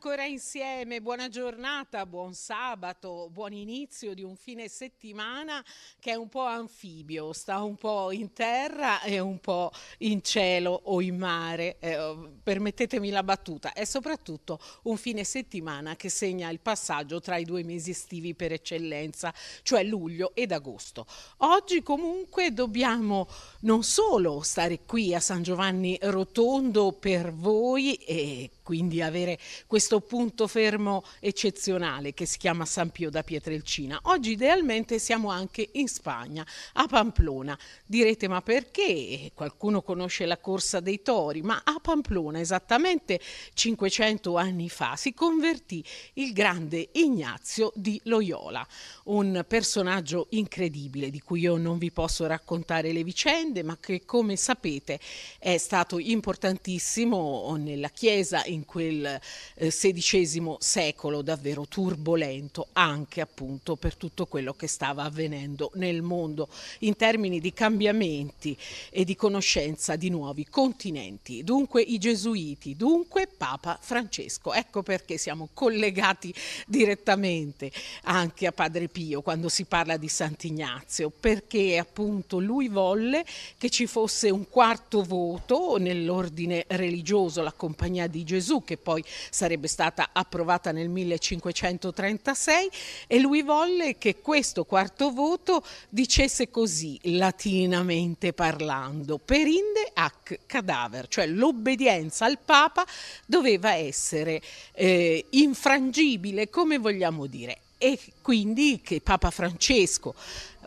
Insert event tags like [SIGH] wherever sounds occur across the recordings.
Ancora insieme, buona giornata, buon sabato, buon inizio di un fine settimana che è un po' anfibio, sta un po' in terra e un po' in cielo o in mare, eh, permettetemi la battuta, è soprattutto un fine settimana che segna il passaggio tra i due mesi estivi per eccellenza, cioè luglio ed agosto. Oggi comunque dobbiamo non solo stare qui a San Giovanni Rotondo per voi e quindi avere questo punto fermo eccezionale che si chiama San Pio da Pietrelcina. Oggi idealmente siamo anche in Spagna, a Pamplona. Direte ma perché? Qualcuno conosce la corsa dei tori, ma a Pamplona esattamente 500 anni fa si convertì il grande Ignazio di Loyola, un personaggio incredibile di cui io non vi posso raccontare le vicende, ma che come sapete è stato importantissimo nella Chiesa in in quel XVI eh, secolo davvero turbolento anche appunto per tutto quello che stava avvenendo nel mondo in termini di cambiamenti e di conoscenza di nuovi continenti. Dunque i gesuiti, dunque Papa Francesco. Ecco perché siamo collegati direttamente anche a Padre Pio quando si parla di Sant'Ignazio, perché appunto lui volle che ci fosse un quarto voto nell'ordine religioso, la Compagnia di Gesù Gesù, che poi sarebbe stata approvata nel 1536, e lui volle che questo quarto voto dicesse così, latinamente parlando, perinde ac cadaver, cioè l'obbedienza al Papa doveva essere eh, infrangibile, come vogliamo dire, e quindi che Papa Francesco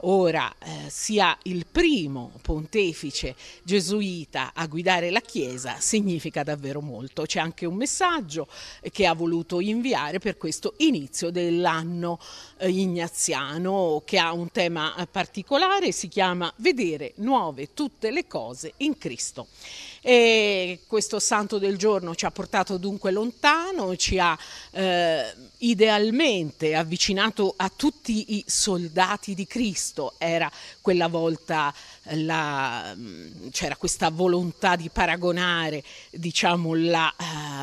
ora eh, sia il primo pontefice gesuita a guidare la Chiesa significa davvero molto. C'è anche un messaggio che ha voluto inviare per questo inizio dell'anno eh, ignaziano che ha un tema particolare, si chiama Vedere nuove tutte le cose in Cristo. E questo santo del giorno ci ha portato dunque lontano, ci ha eh, idealmente avvicinato a tutti i soldati di Cristo. Era quella volta la, c'era questa volontà di paragonare diciamo, la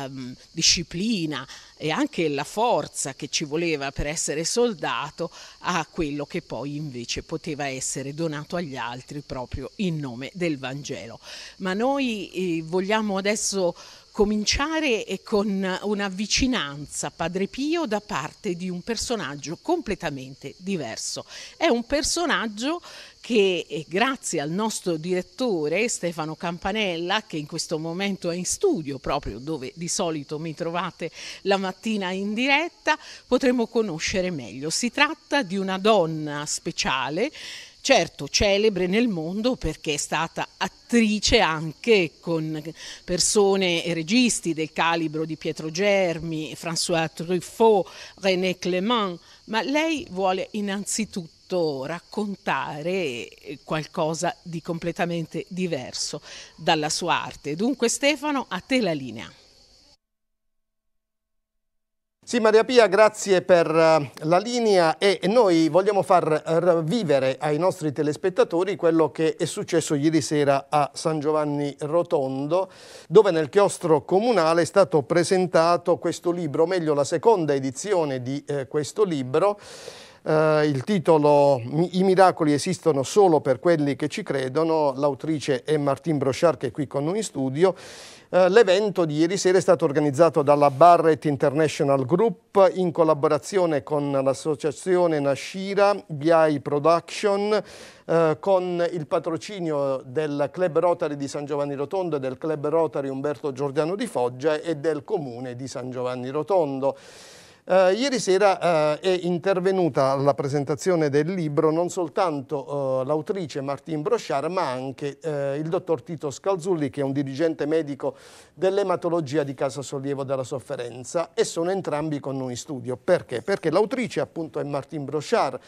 uh, disciplina e anche la forza che ci voleva per essere soldato a quello che poi invece poteva essere donato agli altri proprio in nome del Vangelo. Ma noi eh, vogliamo adesso cominciare con una vicinanza Padre Pio da parte di un personaggio completamente diverso. È un personaggio che eh, grazie al nostro direttore Stefano Campanella, che in questo momento è in studio, proprio dove di solito mi trovate la mattina in diretta, potremo conoscere meglio. Si tratta di una donna speciale certo celebre nel mondo perché è stata attrice anche con persone e registi del calibro di Pietro Germi, François Truffaut, René Clément, ma lei vuole innanzitutto raccontare qualcosa di completamente diverso dalla sua arte. Dunque Stefano, a te la linea. Sì, Maria Pia, grazie per eh, la linea e noi vogliamo far eh, vivere ai nostri telespettatori quello che è successo ieri sera a San Giovanni Rotondo, dove nel chiostro comunale è stato presentato questo libro, o meglio la seconda edizione di eh, questo libro, Uh, il titolo I miracoli esistono solo per quelli che ci credono, l'autrice è Martine Brochard che è qui con noi in studio eh, l'evento di ieri sera è stato organizzato dalla Barrett International Group in collaborazione con l'associazione Nashira, BI Production, eh, con il patrocinio del Club Rotary di San Giovanni Rotondo, del Club Rotary Umberto Giordano di Foggia e del Comune di San Giovanni Rotondo. Uh, ieri sera uh, è intervenuta alla presentazione del libro non soltanto uh, l'autrice Martine Brochard, ma anche il dottor Tito Scalzulli, che è un dirigente medico dell'ematologia di Casa Sollievo della Sofferenza, e sono entrambi con noi in studio. Perché? Perché l'autrice appunto è Martine Brochard,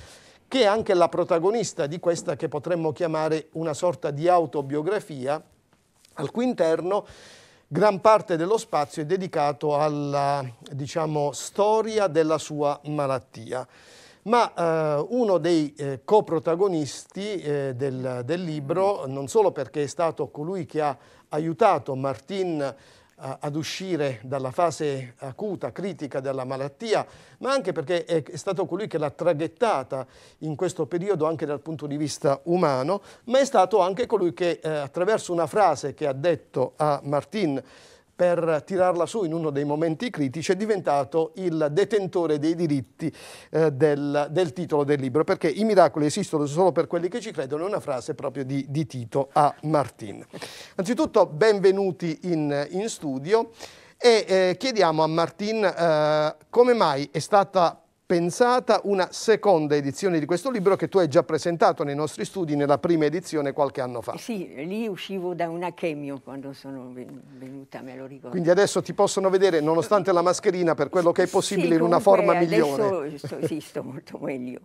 che è anche la protagonista di questa che potremmo chiamare una sorta di autobiografia, al cui interno gran parte dello spazio è dedicato alla diciamo, storia della sua malattia. Ma eh, uno dei eh, coprotagonisti eh, del, del, libro, non solo perché è stato colui che ha aiutato Martin ad uscire dalla fase acuta, critica della malattia, ma anche perché è, stato colui che l'ha traghettata in questo periodo anche dal punto di vista umano, ma è stato anche colui che eh, attraverso una frase che ha detto a Martin per tirarla su in uno dei momenti critici, è diventato il detentore dei diritti eh, del, del, titolo del libro, perché i miracoli esistono solo per quelli che ci credono, è una frase proprio di, di Tito a Martin. Anzitutto benvenuti in, in studio e eh, chiediamo a Martin eh, come mai è stata pensata una seconda edizione di questo libro che tu hai già presentato nei nostri studi nella prima edizione qualche anno fa. Sì, lì uscivo da una chemio quando sono venuta, me lo ricordo. Quindi adesso ti possono vedere, nonostante la mascherina, per quello che è possibile, sì, in una forma migliore. Sto, sì, sto molto meglio.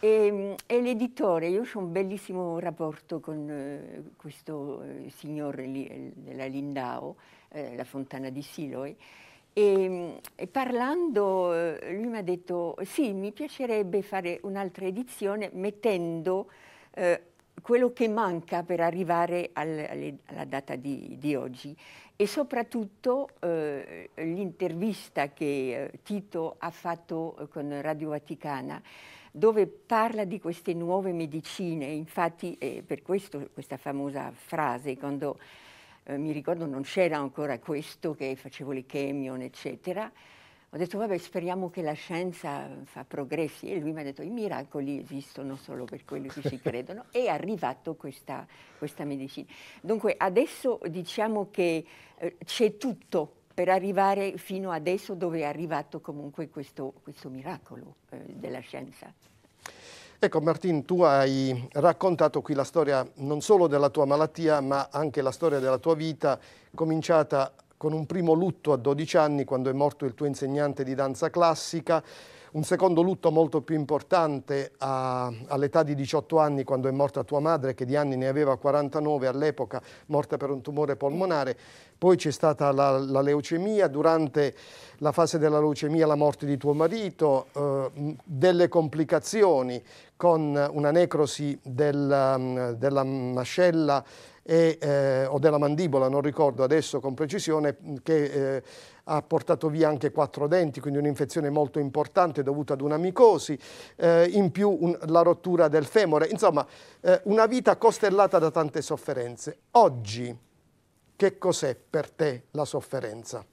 E, ehm, e l'editore, io ho un bellissimo rapporto con eh, questo eh, signore lì, eh, della Lindau, eh, la Fontana di Siloe, e, e, parlando eh, lui mi ha detto sì, mi piacerebbe fare un'altra edizione mettendo eh, quello che manca per arrivare al, alle, alla data di, di, oggi. E soprattutto eh, l'intervista che eh, Tito ha fatto con Radio Vaticana dove parla di queste nuove medicine, infatti eh, per questo questa famosa frase quando eh, mi ricordo non c'era ancora questo che facevo le chemion, eccetera. Ho detto, vabbè, speriamo che la scienza fa progressi. E lui mi ha detto, i miracoli esistono solo per quelli che ci credono. E è arrivato questa, questa medicina. Dunque, adesso diciamo che eh, c'è tutto per arrivare fino adesso dove è arrivato comunque questo, questo miracolo eh, della scienza. Ecco Martin, tu hai raccontato qui la storia non solo della tua malattia, ma anche la storia della tua vita, cominciata con un primo lutto a 12 anni quando è morto il tuo insegnante di danza classica, un secondo lutto molto più importante all'età di 18 anni quando è morta tua madre che di anni ne aveva 49 all'epoca, morta per un tumore polmonare. Poi c'è stata la, la, leucemia, durante la fase della leucemia la morte di tuo marito, eh, delle complicazioni con una necrosi del, della mascella e, eh, o della mandibola, non ricordo adesso con precisione, che eh, ha portato via anche quattro denti, quindi un'infezione molto importante dovuta ad una micosi, eh, in più un, la rottura del femore, insomma eh, una vita costellata da tante sofferenze. Oggi che cos'è per te la sofferenza?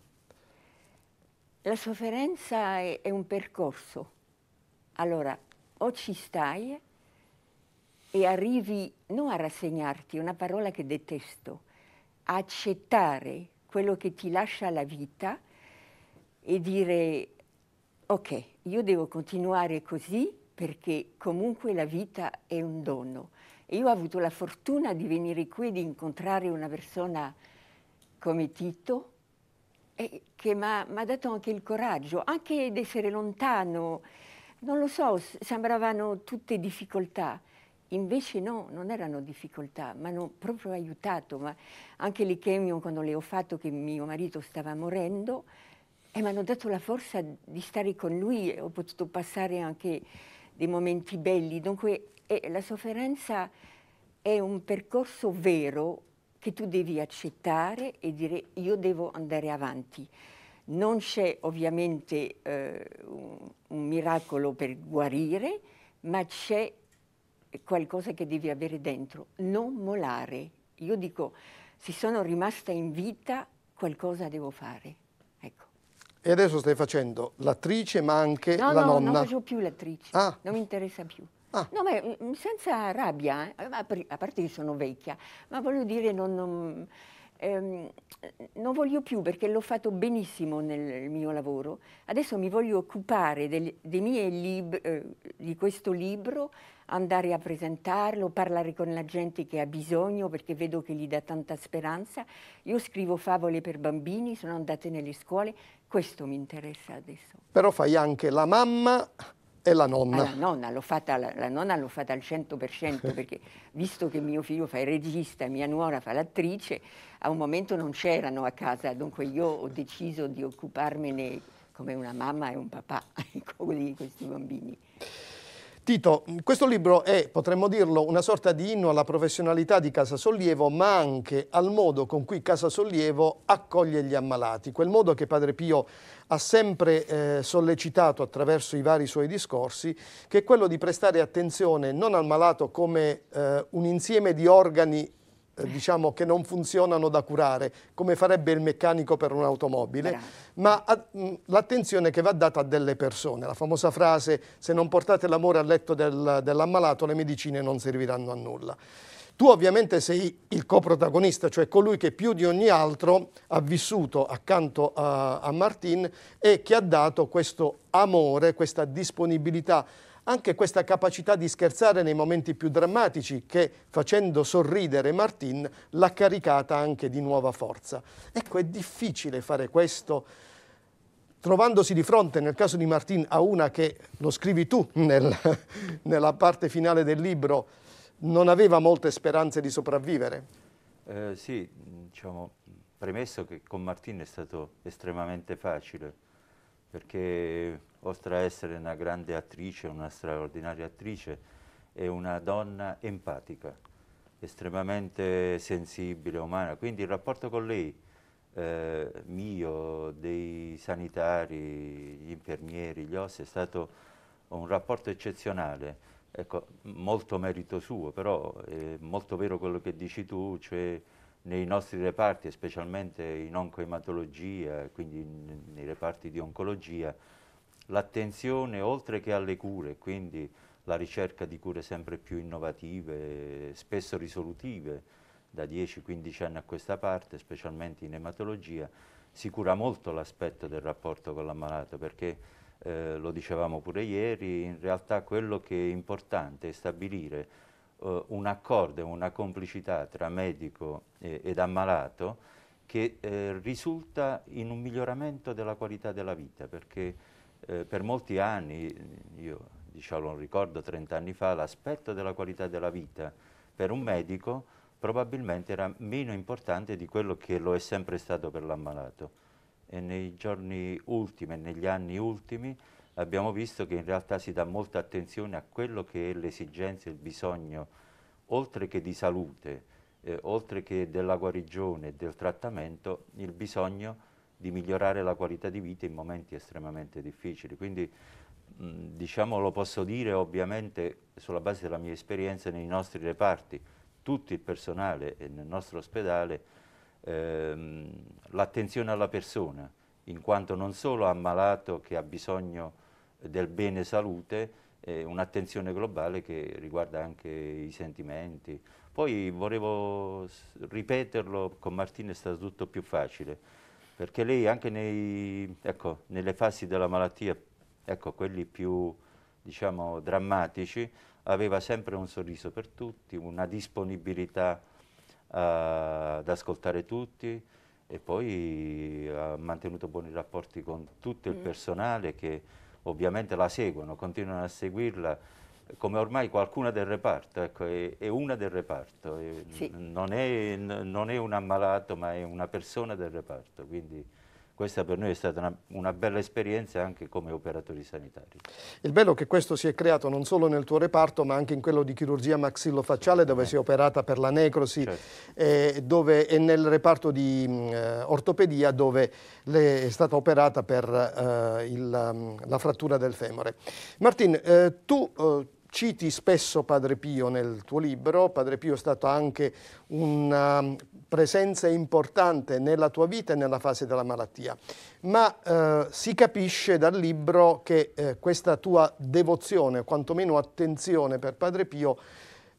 La sofferenza è, è un percorso. Allora, o ci stai e arrivi non a rassegnarti, una parola che detesto, a accettare quello che ti lascia la vita e dire ok, io devo continuare così perché comunque la vita è un dono. E io ho avuto la fortuna di venire qui e di incontrare una persona come Tito e che mi ha dato anche il coraggio, anche di essere lontano. Non lo so, sembravano tutte difficoltà. Invece no, non erano difficoltà, mi hanno proprio aiutato, ma anche le chemio quando le ho fatto che mio marito stava morendo e mi hanno dato la forza di stare con lui e ho potuto passare anche dei momenti belli. Dunque eh, la sofferenza è un percorso vero che tu devi accettare e dire io devo andare avanti. Non c'è ovviamente eh, un, un miracolo per guarire, ma c'è qualcosa che devi avere dentro, non molare. Io dico, se sono rimasta in vita, qualcosa devo fare. Ecco. E adesso stai facendo l'attrice, ma anche no, la no, nonna? No, non faccio più l'attrice, ah. non mi interessa più. Ah. No, ma mm, senza rabbia, eh? a parte che sono vecchia, ma voglio dire, non, non ehm, non voglio più perché l'ho fatto benissimo nel mio lavoro. Adesso mi voglio occupare del, dei miei libri, eh, di questo libro, andare a presentarlo, parlare con la gente che ha bisogno perché vedo che gli dà tanta speranza. Io scrivo favole per bambini, sono andate nelle scuole, questo mi interessa adesso. Però fai anche la mamma e la nonna? la, nonna l'ho fatta, la, la, nonna l'ho fatta al 100% [LAUGHS] perché visto che mio figlio fa il regista e mia nuora fa l'attrice, a un momento non c'erano a casa, dunque io ho deciso di occuparmene come una mamma e un papà [LAUGHS] ecco, di questi bambini. Tito, questo libro è, potremmo dirlo, una sorta di inno alla professionalità di Casa Sollievo, ma anche al modo con cui Casa Sollievo accoglie gli ammalati, quel modo che Padre Pio ha sempre eh, sollecitato attraverso i vari suoi discorsi, che è quello di prestare attenzione non al malato come eh, un insieme di organi diciamo che non funzionano da curare, come farebbe il meccanico per un'automobile, ma l'attenzione che va data a delle persone. La famosa frase se non portate l'amore al letto del, dell'ammalato le medicine non serviranno a nulla. Tu ovviamente sei il coprotagonista, cioè colui che più di ogni altro ha vissuto accanto a, a Martin e che ha dato questo amore, questa disponibilità anche questa capacità di scherzare nei momenti più drammatici che, facendo sorridere Martin, l'ha caricata anche di nuova forza. Ecco, è difficile fare questo trovandosi di fronte, nel caso di Martin, a una che, lo scrivi tu nel, [LAUGHS] nella parte finale del libro, non aveva molte speranze di sopravvivere. Eh, sì, diciamo, premesso che con Martin è stato estremamente facile, perché oltre a essere una grande attrice, una straordinaria attrice, è una donna empatica, estremamente sensibile, umana. Quindi il rapporto con lei, eh, mio, dei sanitari, gli infermieri, gli ossi, è stato un rapporto eccezionale. Ecco, molto merito suo, però è molto vero quello che dici tu, cioè nei nostri reparti, specialmente in oncoematologia, quindi nei reparti di oncologia, l'attenzione oltre che alle cure, quindi la ricerca di cure sempre più innovative, spesso risolutive, da 10-15 anni a questa parte, specialmente in ematologia, si cura molto l'aspetto del rapporto con l'ammalato perché, eh, lo dicevamo pure ieri, in realtà quello che è importante è stabilire eh, un accordo, una complicità tra medico e, ed ammalato che eh, risulta in un miglioramento della qualità della vita perché eh, per molti anni, io diciamo, ricordo 30 anni fa, l'aspetto della qualità della vita per un medico probabilmente era meno importante di quello che lo è sempre stato per l'ammalato. E nei giorni ultimi e negli anni ultimi abbiamo visto che in realtà si dà molta attenzione a quello che è l'esigenza, il bisogno, oltre che di salute, eh, oltre che della guarigione e del trattamento, il bisogno di migliorare la qualità di vita in momenti estremamente difficili. Quindi diciamo lo posso dire ovviamente sulla base della mia esperienza nei nostri reparti, tutto il personale e nel nostro ospedale, ehm, l'attenzione alla persona, in quanto non solo ammalato che ha bisogno del bene salute, eh, un'attenzione globale che riguarda anche i sentimenti. Poi volevo ripeterlo, con Martina è stato tutto più facile perché lei anche nei, ecco, nelle fasi della malattia, ecco, quelli più diciamo, drammatici, aveva sempre un sorriso per tutti, una disponibilità uh, ad ascoltare tutti e poi ha mantenuto buoni rapporti con tutto il mm. personale che ovviamente la seguono, continuano a seguirla come ormai qualcuna del reparto, ecco, è, è una del reparto, è, sì. non, è, non, è, un ammalato ma è una persona del reparto, quindi questa per noi è stata una, una, bella esperienza anche come operatori sanitari. Il bello è che questo si è creato non solo nel tuo reparto ma anche in quello di chirurgia maxillofacciale dove eh. si è operata per la necrosi certo. eh, dove, e nel reparto di mh, eh, ortopedia dove è stata operata per eh, il, um, la frattura del femore. Martin, eh, tu eh, citi spesso Padre Pio nel tuo libro, Padre Pio è stato anche una presenza importante nella tua vita e nella fase della malattia, ma eh, si capisce dal libro che eh, questa tua devozione, o quantomeno attenzione per Padre Pio,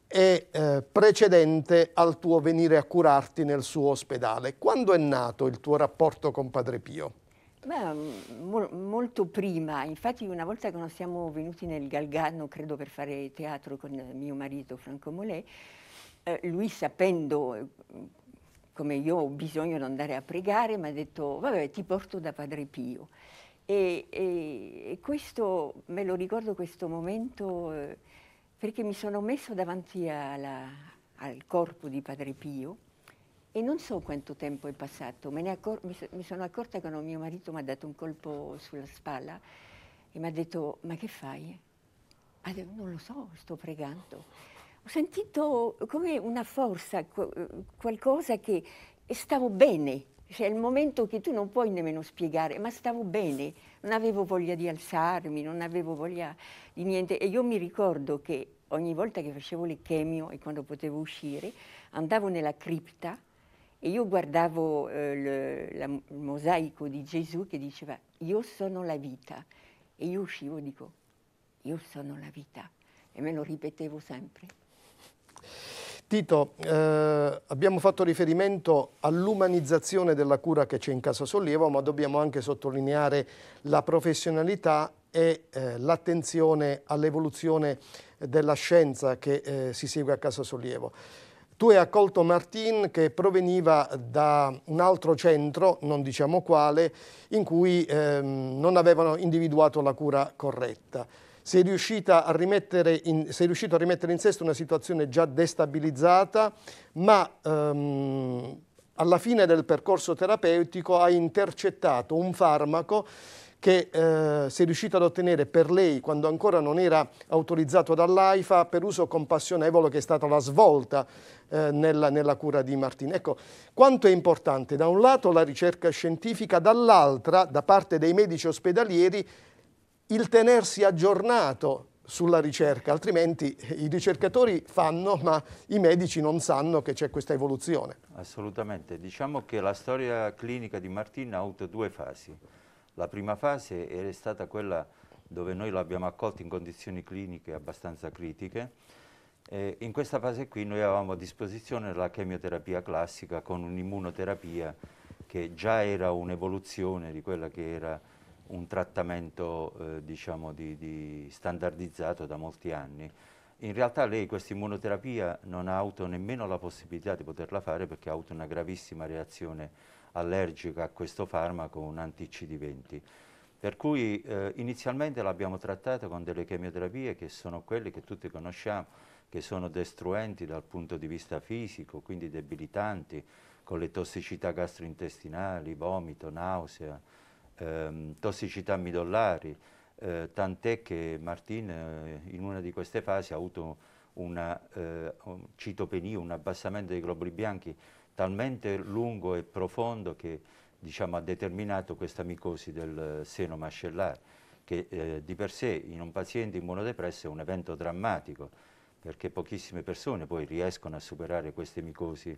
è eh, precedente al tuo venire a curarti nel suo ospedale. Quando è nato il tuo rapporto con Padre Pio? Beh, mo molto prima, infatti una volta che non siamo venuti nel Galgano, credo per fare teatro con mio marito Franco Molè, eh, lui sapendo eh, come io ho bisogno di andare a pregare, mi ha detto vabbè ti porto da Padre Pio. E, e, e questo, me lo ricordo questo momento eh, perché mi sono messo davanti alla, al corpo di Padre Pio e non so quanto tempo è passato, mi, mi, sono accorta quando mio marito mi ha dato un colpo sulla spalla e mi ha detto, ma che fai? Ah, non lo so, sto pregando. Ho sentito come una forza, qualcosa che stavo bene. C'è il momento che tu non puoi nemmeno spiegare, ma stavo bene, non avevo voglia di alzarmi, non avevo voglia di niente. E io mi ricordo che ogni volta che facevo le chemio e quando potevo uscire, andavo nella cripta e io guardavo eh, il, la, il mosaico di Gesù che diceva io sono la vita. E io uscivo e dico io sono la vita. E me lo ripetevo sempre. Tito, eh, abbiamo fatto riferimento all'umanizzazione della cura che c'è in Casa Sollievo, ma dobbiamo anche sottolineare la professionalità e eh, l'attenzione all'evoluzione della scienza che eh, si segue a Casa Sollievo. Tu hai accolto Martin che proveniva da un altro centro, non diciamo quale, in cui ehm, non avevano individuato la cura corretta. Sei, in, sei, riuscito a rimettere in sesto una situazione già destabilizzata, ma ehm, alla fine del percorso terapeutico hai intercettato un farmaco che eh, si è riuscito ad ottenere per lei quando ancora non era autorizzato dall'AIFA per uso compassionevole che è stata la svolta eh, nella, nella, cura di Martini. Ecco, quanto è importante da un lato la ricerca scientifica, dall'altra da parte dei medici ospedalieri il tenersi aggiornato sulla ricerca, altrimenti i ricercatori fanno ma i medici non sanno che c'è questa evoluzione. Assolutamente, diciamo che la storia clinica di Martin ha avuto due fasi. La prima fase è stata quella dove noi l'abbiamo accolto in condizioni cliniche abbastanza critiche. E in questa fase qui noi avevamo a disposizione la chemioterapia classica con un'immunoterapia che già era un'evoluzione di quella che era un trattamento eh, diciamo di, di standardizzato da molti anni. In realtà lei questa immunoterapia non ha avuto nemmeno la possibilità di poterla fare perché ha avuto una gravissima reazione allergica a questo farmaco, un anti-CD20. Per cui eh, inizialmente l'abbiamo trattata con delle chemioterapie che sono quelle che tutti conosciamo, che sono destruenti dal punto di vista fisico, quindi debilitanti, con le tossicità gastrointestinali, vomito, nausea, ehm, tossicità midollari, eh, tant'è che Martin eh, in una di queste fasi ha avuto una eh, citopenia, un abbassamento dei globuli bianchi talmente lungo e profondo che diciamo, ha determinato questa micosi del seno mascellare, che eh, di per sé in un paziente immunodepresso è un evento drammatico, perché pochissime persone poi riescono a superare queste micosi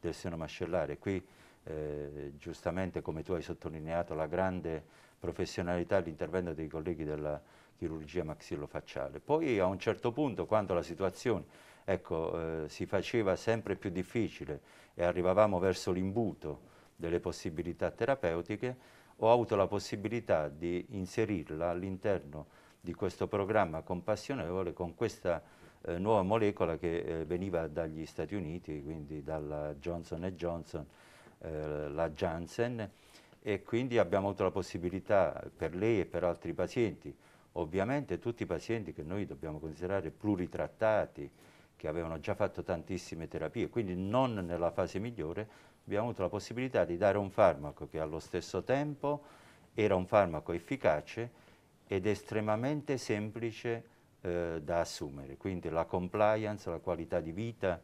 del seno mascellare. Qui eh, giustamente, come tu hai sottolineato, la grande professionalità e l'intervento dei colleghi della chirurgia maxillofacciale. Poi a un certo punto, quando la situazione ecco, eh, si faceva sempre più difficile e arrivavamo verso l'imbuto delle possibilità terapeutiche, ho avuto la possibilità di inserirla all'interno di questo programma compassionevole con questa eh, nuova molecola che eh, veniva dagli Stati Uniti, quindi dalla Johnson Johnson, eh, la Janssen, e quindi abbiamo avuto la possibilità per lei e per altri pazienti, ovviamente tutti i pazienti che noi dobbiamo considerare pluritrattati, che avevano già fatto tantissime terapie, quindi non nella fase migliore, abbiamo avuto la possibilità di dare un farmaco che allo stesso tempo era un farmaco efficace ed estremamente semplice eh, da assumere, quindi la compliance, la qualità di vita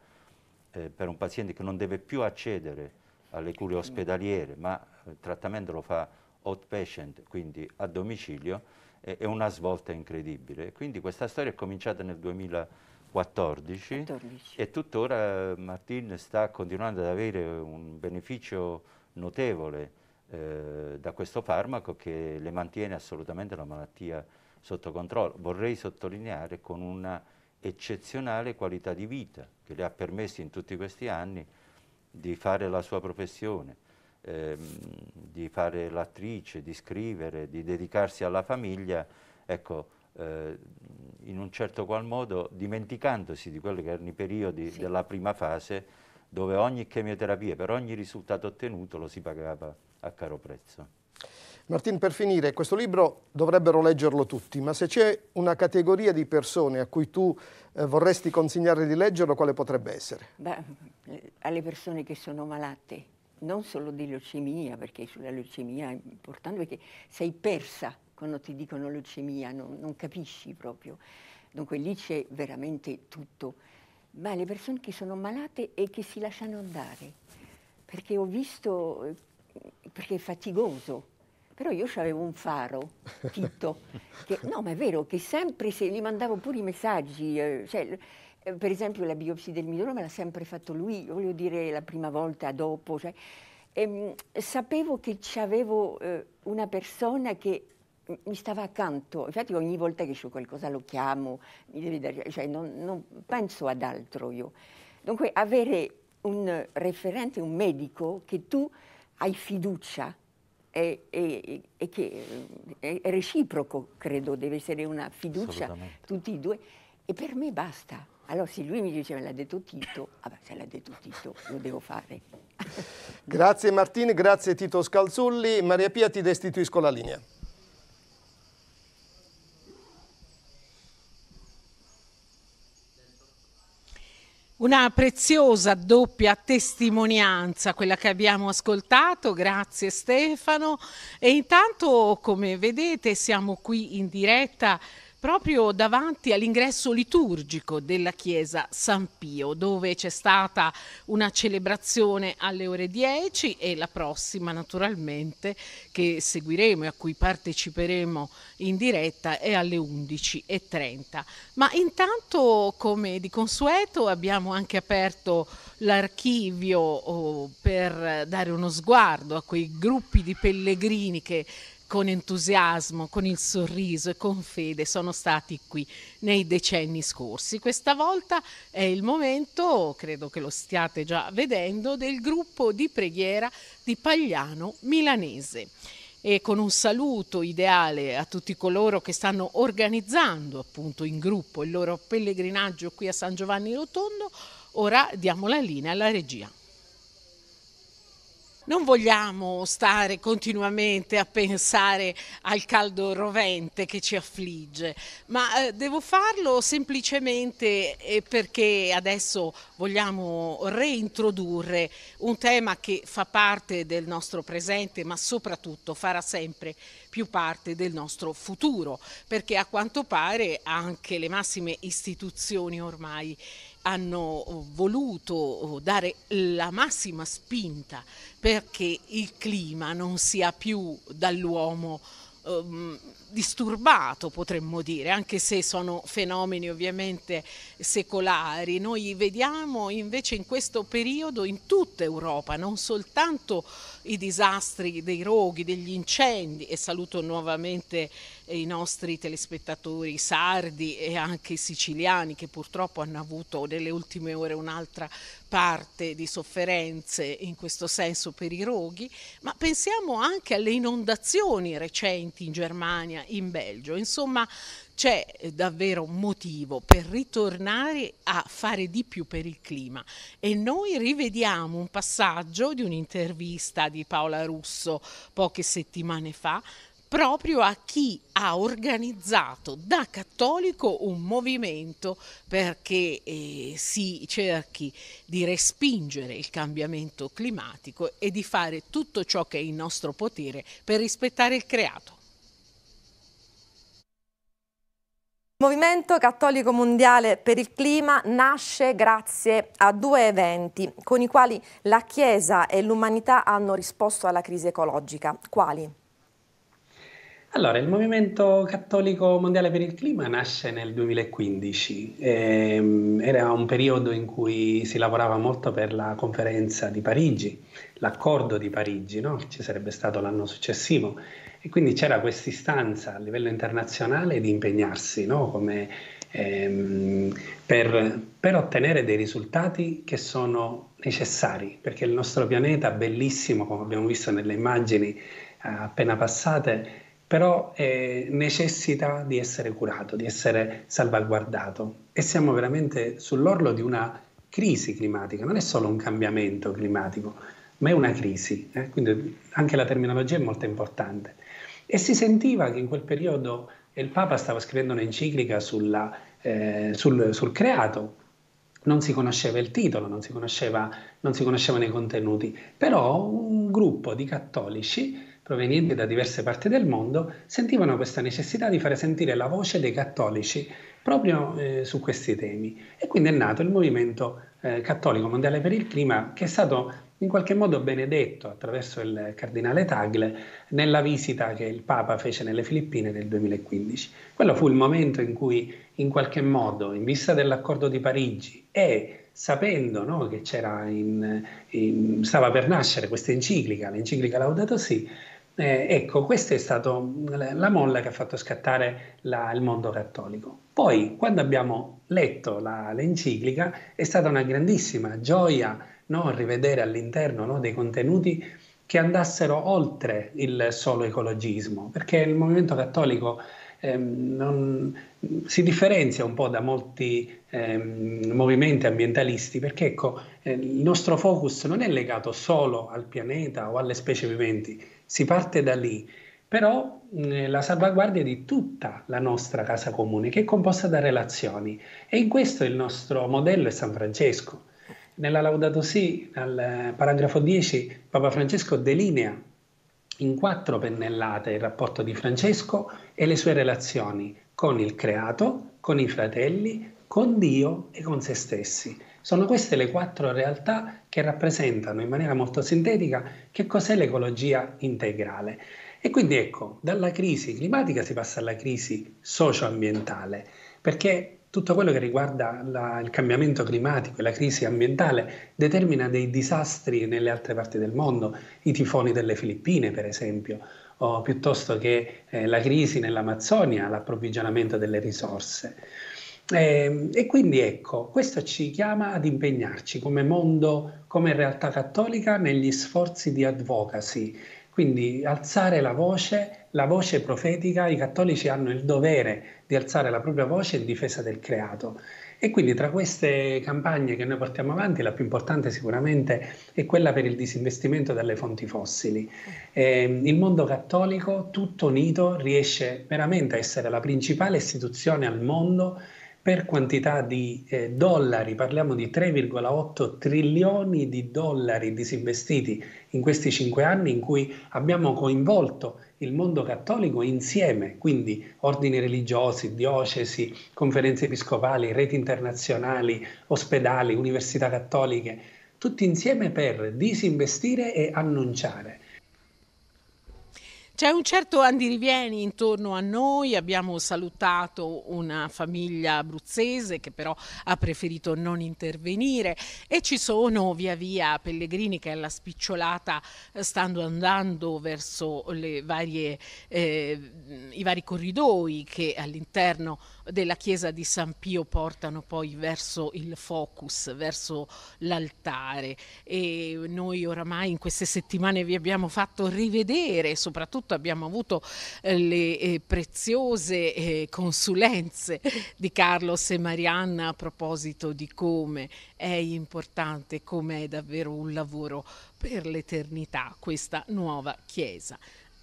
eh, per un paziente che non deve più accedere alle cure ospedaliere, ma il trattamento lo fa outpatient, quindi a domicilio, è una svolta incredibile. Quindi questa storia è cominciata nel 2000 14, 14. e tuttora Martin sta continuando ad avere un beneficio notevole eh, da questo farmaco che le mantiene assolutamente la malattia sotto controllo. Vorrei sottolineare con una eccezionale qualità di vita che le ha permesso in tutti questi anni di fare la sua professione, ehm, di fare l'attrice, di scrivere, di dedicarsi alla famiglia. Ecco, eh, in un certo qual modo dimenticandosi di quelli che erano i periodi sì. della prima fase dove ogni chemioterapia per ogni risultato ottenuto lo si pagava a caro prezzo. Martin, per finire, questo libro dovrebbero leggerlo tutti, ma se c'è una categoria di persone a cui tu eh, vorresti consigliare di leggerlo, quale potrebbe essere? Beh, alle persone che sono malate, non solo di leucemia, perché sulla leucemia è importante perché sei persa quando ti dicono leucemia, non, non capisci proprio. dunque lì c'è veramente tutto, ma le persone che sono malate e che si lasciano andare, perché ho visto, eh, perché è faticoso, però io avevo un faro, Tito, [LAUGHS] che, no ma è vero, che sempre se gli mandavo pure i messaggi, eh, cioè, eh, per esempio la biopsia del midollo me l'ha sempre fatto lui, voglio dire la prima volta, dopo, cioè, ehm, sapevo che c'avevo eh, una persona che mi stava accanto, infatti ogni volta che c'è qualcosa lo chiamo, mi deve dare, cioè non, non penso ad altro io. Dunque avere un referente, un medico che tu hai fiducia e, e, e che è, è, reciproco, credo, deve essere una fiducia tutti e due, e per me basta. Allora se lui mi diceva l'ha detto Tito, vabbè se l'ha detto Tito lo devo fare. grazie Martini, grazie Tito Scalzulli. Maria Pia ti restituisco la linea. Una preziosa doppia testimonianza, quella che abbiamo ascoltato, grazie Stefano. E intanto, come vedete, siamo qui in diretta proprio davanti all'ingresso liturgico della chiesa San Pio, dove c'è stata una celebrazione alle ore 10 e la prossima naturalmente che seguiremo e a cui parteciperemo in diretta è alle 11.30. Ma intanto, come di consueto, abbiamo anche aperto l'archivio oh, per dare uno sguardo a quei gruppi di pellegrini che con entusiasmo, con il sorriso e con fede sono stati qui nei decenni scorsi. Questa volta è il momento, credo che lo stiate già vedendo, del gruppo di preghiera di Pagliano Milanese. E con un saluto ideale a tutti coloro che stanno organizzando appunto in gruppo il loro pellegrinaggio qui a San Giovanni Rotondo, ora diamo la linea alla regia. Non vogliamo stare continuamente a pensare al caldo rovente che ci affligge, ma eh, devo farlo semplicemente eh, perché adesso vogliamo reintrodurre un tema che fa parte del nostro presente, ma soprattutto farà sempre più parte del nostro futuro, perché a quanto pare anche le massime istituzioni ormai hanno voluto dare la massima spinta perché il clima non sia più dall'uomo um, disturbato, potremmo dire, anche se sono fenomeni ovviamente secolari. Noi vediamo invece in questo periodo in tutta Europa, non soltanto i disastri dei roghi, degli incendi e saluto nuovamente i nostri telespettatori sardi e anche i siciliani che purtroppo hanno avuto nelle ultime ore un'altra parte di sofferenze in questo senso per i roghi, ma pensiamo anche alle inondazioni recenti in Germania, in Belgio. Insomma, c'è davvero un motivo per ritornare a fare di più per il clima e noi rivediamo un passaggio di un'intervista di Paola Russo poche settimane fa proprio a chi ha organizzato da cattolico un movimento perché eh, si cerchi di respingere il cambiamento climatico e di fare tutto ciò che è in nostro potere per rispettare il creato. Il Movimento Cattolico Mondiale per il Clima nasce grazie a due eventi con i quali la Chiesa e l'umanità hanno risposto alla crisi ecologica. Quali? Allora, il Movimento Cattolico Mondiale per il Clima nasce nel 2015. Ehm, era un periodo in cui si lavorava molto per la conferenza di Parigi, l'accordo di Parigi, no? ci sarebbe stato l'anno successivo, e quindi c'era questa istanza a livello internazionale di impegnarsi no? Come, ehm, per, per ottenere dei risultati che sono necessari, perché il nostro pianeta, bellissimo, come abbiamo visto nelle immagini eh, appena passate, però eh, necessita di essere curato, di essere salvaguardato e siamo veramente sull'orlo di una crisi climatica, non è solo un cambiamento climatico, ma è una crisi, eh? quindi anche la terminologia è molto importante. E si sentiva che in quel periodo il Papa stava scrivendo un'enciclica sulla, eh, sul, sul, creato, non si conosceva il titolo, non si, conosceva, non si conoscevano i contenuti, però un gruppo di cattolici provenienti da diverse parti del mondo sentivano questa necessità di fare sentire la voce dei cattolici proprio eh, su questi temi. E quindi è nato il movimento eh, cattolico mondiale per il clima che è stato in qualche modo benedetto attraverso il cardinale Tagle nella visita che il Papa fece nelle Filippine nel 2015. Quello fu il momento in cui in qualche modo, in vista dell'accordo di Parigi e sapendo no, che in, in, stava per nascere questa enciclica, l'enciclica Laudato Si, eh, ecco, questa è stata la molla che ha fatto scattare la, il mondo cattolico. Poi, quando abbiamo letto la, l'enciclica, è stata una grandissima gioia no, rivedere all'interno no, dei contenuti che andassero oltre il solo ecologismo, perché il movimento cattolico ehm, non, si differenzia un po' da molti ehm, movimenti ambientalisti, perché ecco, eh, il nostro focus non è legato solo al pianeta o alle specie viventi, si parte da lì, però mh, la salvaguardia di tutta la nostra casa comune, che è composta da relazioni. E in questo il nostro modello è San Francesco. Nella Laudato Si, al paragrafo 10, Papa Francesco delinea in quattro pennellate il rapporto di Francesco e le sue relazioni con il creato, con i fratelli, con Dio e con se stessi. Sono queste le quattro realtà che rappresentano in maniera molto sintetica che cos'è l'ecologia integrale. E quindi ecco, dalla crisi climatica si passa alla crisi socio-ambientale, perché tutto quello che riguarda la, il cambiamento climatico e la crisi ambientale determina dei disastri nelle altre parti del mondo, i tifoni delle Filippine per esempio, o piuttosto che eh, la crisi nell'Amazzonia, l'approvvigionamento delle risorse. Eh, e quindi ecco, questo ci chiama ad impegnarci come mondo, come realtà cattolica negli sforzi di advocacy, quindi alzare la voce, la voce profetica, i cattolici hanno il dovere di alzare la propria voce in difesa del creato. E quindi tra queste campagne che noi portiamo avanti, la più importante sicuramente è quella per il disinvestimento dalle fonti fossili. Eh, il mondo cattolico, tutto unito, riesce veramente a essere la principale istituzione al mondo per quantità di eh, dollari, parliamo di 3,8 trilioni di dollari disinvestiti in questi cinque anni in cui abbiamo coinvolto il mondo cattolico insieme, quindi ordini religiosi, diocesi, conferenze episcopali, reti internazionali, ospedali, università cattoliche, tutti insieme per disinvestire e annunciare. C'è un certo andirivieni intorno a noi, abbiamo salutato una famiglia abruzzese che però ha preferito non intervenire e ci sono via via pellegrini che alla spicciolata eh, stanno andando verso varie, eh, i vari corridoi che all'interno della chiesa di San Pio portano poi verso il focus, verso l'altare e noi oramai in queste settimane vi abbiamo fatto rivedere, soprattutto abbiamo avuto eh, le eh, preziose eh, consulenze di Carlos e Marianna a proposito di come è importante, come è davvero un lavoro per l'eternità questa nuova chiesa.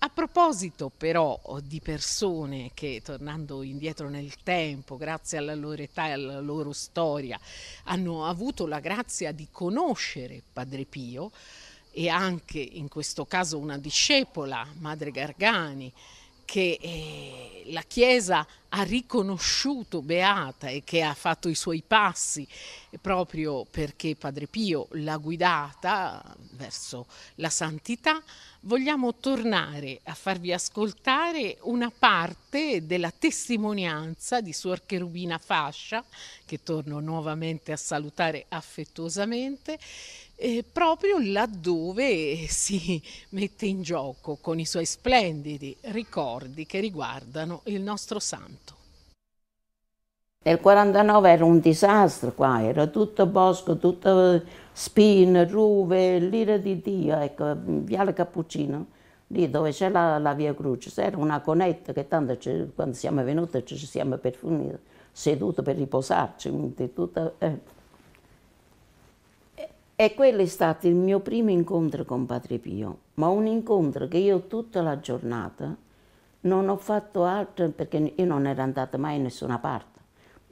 A proposito però di persone che tornando indietro nel tempo, grazie alla loro età e alla loro storia, hanno avuto la grazia di conoscere Padre Pio e anche in questo caso una discepola, Madre Gargani, che eh, la Chiesa ha riconosciuto beata e che ha fatto i suoi passi proprio perché Padre Pio l'ha guidata verso la santità, vogliamo tornare a farvi ascoltare una parte della testimonianza di Suor Cherubina Fascia, che torno nuovamente a salutare affettuosamente, eh, proprio laddove si mette in gioco con i suoi splendidi ricordi che riguardano il nostro santo. Nel 49 era un disastro qua, era tutto bosco, tutto spine, ruve, l'ira di Dio, ecco, Viale Cappuccino, lì dove c'è la, la, via Crucis, era una conetta che tanto quando siamo venuti ci siamo per finire, seduti per riposarci, tutto, eh. E quello è stato il mio primo incontro con Padre Pio, ma un incontro che io tutta la giornata non ho fatto altro perché io non ero andata mai in nessuna parte.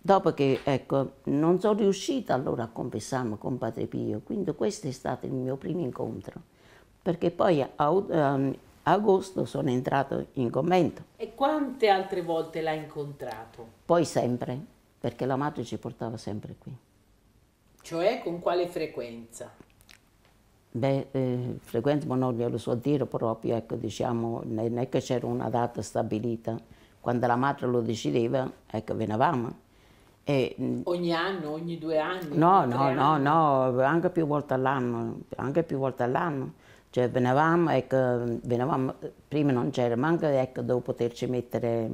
Dopo che ecco, non sono riuscita allora a confessarmi con Padre Pio, quindi questo è stato il mio primo incontro, perché poi ehm, agosto sono entrato in convento. E quante altre volte l'ha incontrato? Poi sempre, perché la madre ci portava sempre qui. Cioè con quale frequenza? Beh, eh, frequenza ma non glielo so dire proprio, ecco, diciamo, non è che c'era una data stabilita. Quando la madre lo decideva, ecco, venivamo. E, ogni anno, ogni due anni? No, no, no, no, anche più volte all'anno, anche più volte all'anno. Cioè venivamo, ecco, venivamo, prima non c'era manco ecco, dove poterci mettere,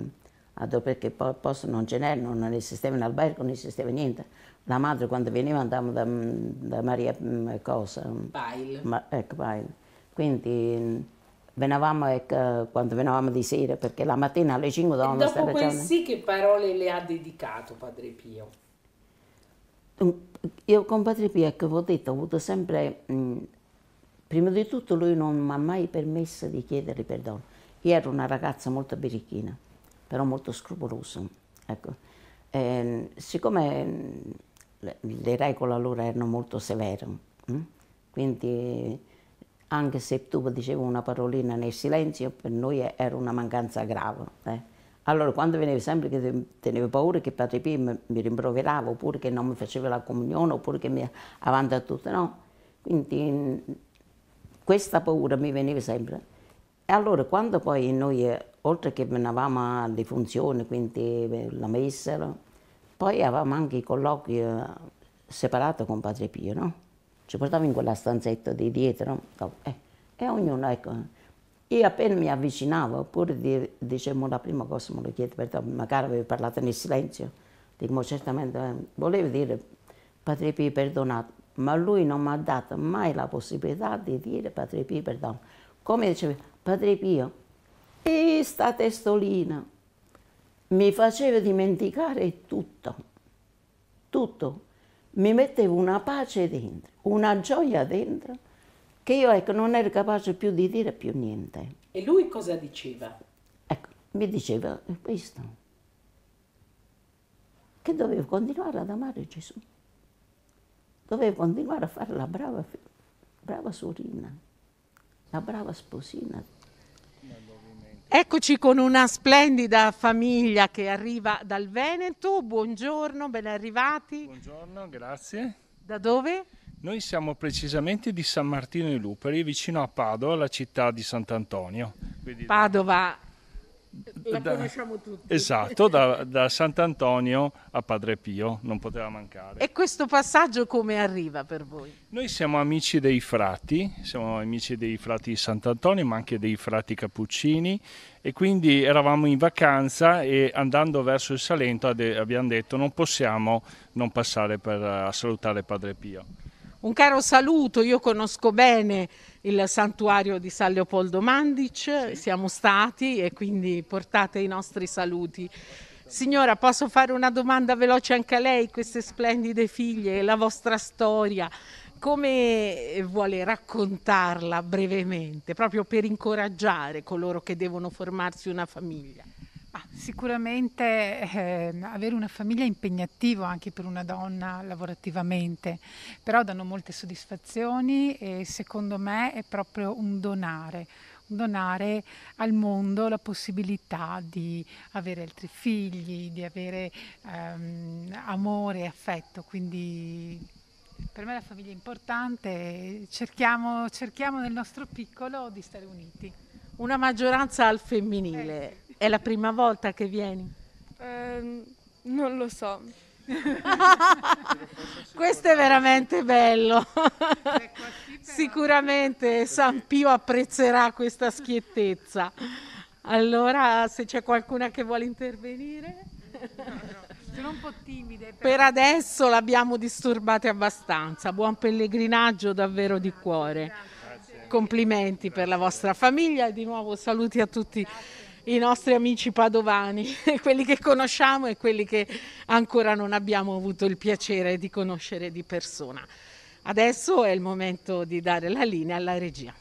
perché poi posto non ce n'era, non esisteva in albergo, non esisteva niente. La madre quando veniva andavamo da, da Maria mm, cosa? Pail. Ma, ecco, Pail. Quindi venivamo ecco, quando venivamo di sera, perché la mattina alle 5 dovevamo stare Dopo quel sì che parole le ha dedicato Padre Pio? Io con Padre Pio, ecco, ho detto, ho avuto sempre... Mh, mm, Prima di tutto lui non mi ha mai permesso di chiedere perdono. Io ero una ragazza molto birichina, però molto scrupolosa. Ecco. E, siccome le, le, regole allora erano molto severe, hm? quindi anche se tu dicevi una parolina nel silenzio, per noi era una mancanza grave. Eh? Allora quando veniva sempre che tenevo paura che Padre Pio mi, rimproverava, oppure che non mi faceva la comunione, oppure che mi avanti a tutto, no. Quindi questa paura mi veniva sempre. E allora quando poi noi, oltre che venivamo alle funzioni, quindi la messa, poi avevamo anche i colloqui eh, separati con Padre Pio, no? Ci portava in quella stanzetta di dietro, eh, e ognuno, ecco, io appena mi avvicinavo, oppure dicevo la prima cosa me lo chiedo, perché magari avevo parlato nel silenzio, dico, certamente, eh, volevo dire, Padre Pio, perdonato, ma lui non mi ha dato mai la possibilità di dire Padre Pio perdono. Come diceva Padre Pio, e sta testolina mi faceva dimenticare tutto, tutto. Mi metteva una pace dentro, una gioia dentro, che io ecco, non ero capace più di dire più niente. E lui cosa diceva? Ecco, mi diceva questo, che dovevo continuare ad amare Gesù dovevo continuare a fare la brava, brava sorina, la brava sposina. Eccoci con una splendida famiglia che arriva dal Veneto. Buongiorno, ben arrivati. Buongiorno, grazie. Da dove? Noi siamo precisamente di San Martino in Luperi, vicino a Padova, la città di Sant'Antonio. Padova la da, conosciamo tutti. Esatto, da, da, Sant'Antonio a Padre Pio, non poteva mancare. E questo passaggio come arriva per voi? Noi siamo amici dei frati, siamo amici dei frati di Sant'Antonio, ma anche dei frati cappuccini e quindi eravamo in vacanza e andando verso il Salento abbiamo detto non possiamo non passare per, a salutare Padre Pio. Un caro saluto, io conosco bene il santuario di San Leopoldo Mandic, sì. siamo stati e quindi portate i nostri saluti. Signora, posso fare una domanda veloce anche a lei, queste splendide figlie, la vostra storia, come vuole raccontarla brevemente, proprio per incoraggiare coloro che devono formarsi una famiglia? Ah, sicuramente eh, avere una famiglia è impegnativo anche per una donna lavorativamente, però danno molte soddisfazioni e secondo me è proprio un donare, un donare al mondo la possibilità di avere altri figli, di avere ehm, amore e affetto, quindi per me la famiglia è importante, cerchiamo, cerchiamo nel nostro piccolo di stare uniti. Una maggioranza al femminile. Eh. È la prima volta che vieni? Eh, non lo so. [LAUGHS] Questo è veramente bello. Sicuramente San Pio apprezzerà questa schiettezza. Allora, se c'è qualcuna che vuole intervenire. Sono un po' timide. Per adesso l'abbiamo disturbate abbastanza. Buon pellegrinaggio davvero di cuore. Complimenti per la vostra famiglia e di nuovo saluti a tutti i nostri amici padovani, [LAUGHS] quelli che conosciamo e quelli che ancora non abbiamo avuto il piacere di conoscere di persona. Adesso è il momento di dare la linea alla regia.